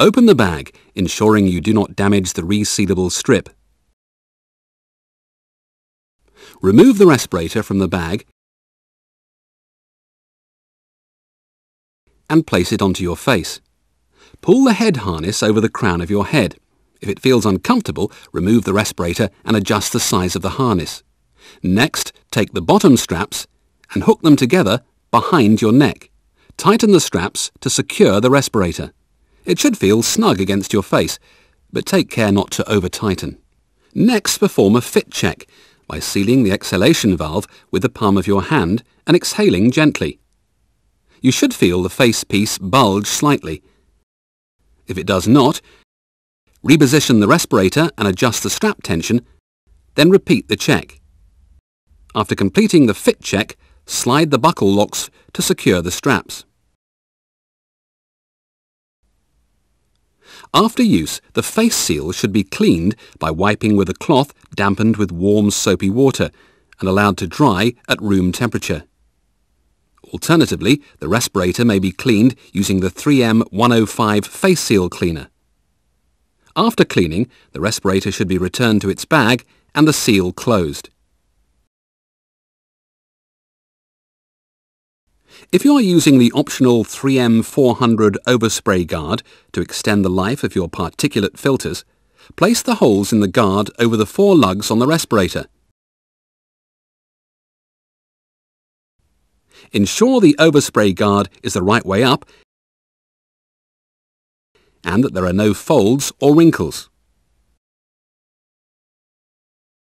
Open the bag, ensuring you do not damage the resealable strip. Remove the respirator from the bag and place it onto your face. Pull the head harness over the crown of your head. If it feels uncomfortable, remove the respirator and adjust the size of the harness. Next, take the bottom straps and hook them together behind your neck. Tighten the straps to secure the respirator. It should feel snug against your face, but take care not to over-tighten. Next, perform a fit check by sealing the exhalation valve with the palm of your hand and exhaling gently. You should feel the face piece bulge slightly. If it does not, reposition the respirator and adjust the strap tension, then repeat the check. After completing the fit check, slide the buckle locks to secure the straps. After use, the face seal should be cleaned by wiping with a cloth dampened with warm soapy water and allowed to dry at room temperature. Alternatively, the respirator may be cleaned using the 3M 105 face seal cleaner. After cleaning, the respirator should be returned to its bag and the seal closed. If you are using the optional 3M 400 overspray guard to extend the life of your particulate filters, place the holes in the guard over the four lugs on the respirator. Ensure the overspray guard is the right way up and that there are no folds or wrinkles.